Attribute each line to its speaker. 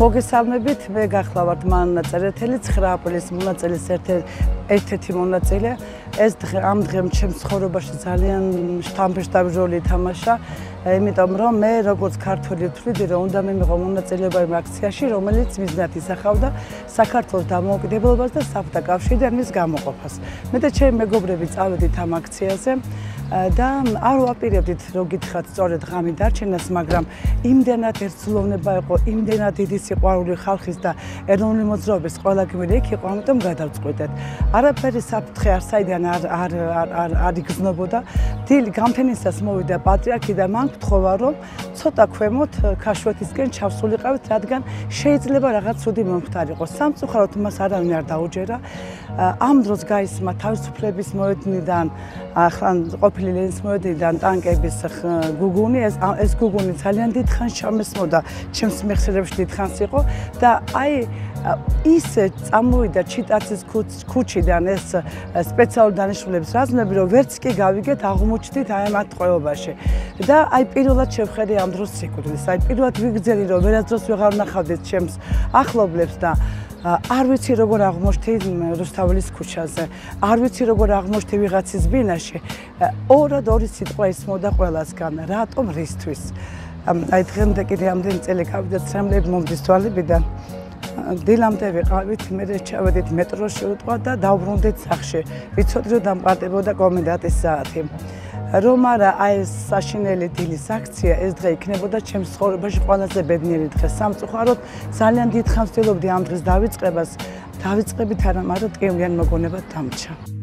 Speaker 1: მოგესალმებით, მე გახლავართ მანაწილებელი 9 აპრილის მონაწილეს ერთ-ერთი მონაწილე. ეს დღე ამ დღემ ჩემს ცხოვრებაში ძალიან შთამბეჭდავი როლი ითამაშა, იმიტომ რომ მე როგორც ქართველი ვთვლი, რომ უნდა მიმიღო მონაწილეობა იმ აქციაში, რომელიც მიზნად ისახავდა საქართველოს დამოუკიდებლობას და საფრთა კავშირიდან მის გამოყოფას. მე და ჩემი მეგობრები წავედით ამ აქციაზე. და არ ვაპირებდით რომ გითხრათ სწორედ ღამე დარჩენას, მაგრამ იმდენად ერთსულოვნება იყო, იმდენად დიდი სიყვარული ხალხის და ეროვნული მოძრაობის ყველა გმირი იქ იყო, ამიტომ გადავწყვეტეთ. არაფერი საფრთხე არ საიდან არ არ არ არ იგრძნობოდა. დილ გამფენისას მოვიდა პატრიარქი და მან გთხოვა რომ ცოტა ქვემოთ ქაშვეთისკენ ჩავსულიყავით, რადგან შეიძლება რაღაც ცუდი მომხდარიყო. სამწუხაროდ მას არავინ არ დაუჯერა. ამ დროს გაისმა თავისუფლების მოედნიდან ახლა ყოფილი ლენს მოედნიდან ტანკების გუგუნი ეს ეს გუგუნი ძალიან დიდხანს ჩამესმოდა. ჩემს მეხსიერებში დიდხანს იყო და აი ისე წამოვიდა ჩიტაცის ქუჩიდან ეს სპეციალური დანიშნულების რაზმები რომ ვერც კი გავიგეთ აღმოჩნდით აი ამ ტყვეობაში და აი პირველად შევხედე ამ დროს სიკვდილს აი პირველად ვიგრძელი რომ ვერასდროს ვეღარ ნახავდეთ ჩემს ახლობლებს და არ ვიცი როგორ აღმოჩნდი რუსთაველის ქუჩაზე. არ ვიცი როგორ აღმოჩნდი ვიღაცის ბინაში. ორად ორი სიტყვა ისმოდა ყველასგან. რატომ რისთვის? აი დღემდე კიდე ამდენი წელი გავიდა ცრემლები მომდის თვალებიდან. დილამდე ვიყავით, მე ჩავედით მეტროში უტყვა და დავბრუნდით სახში. ვიცოდი რომ დამყარდებოდა კომენდანტის საათი. რომ არა აი ეს საშინელი დილის აქცია ეს დღე იქნებოდა ჩემს ცხოვრებაში ყველაზე ბედნიერი დღე. სამწუხაროდ ძალიან დიდ ხანს ვთილობდი ამ დღეს დავიწყებას. დავიწყებით არა მაგრამ ტკივნიან მოგონება დამჭა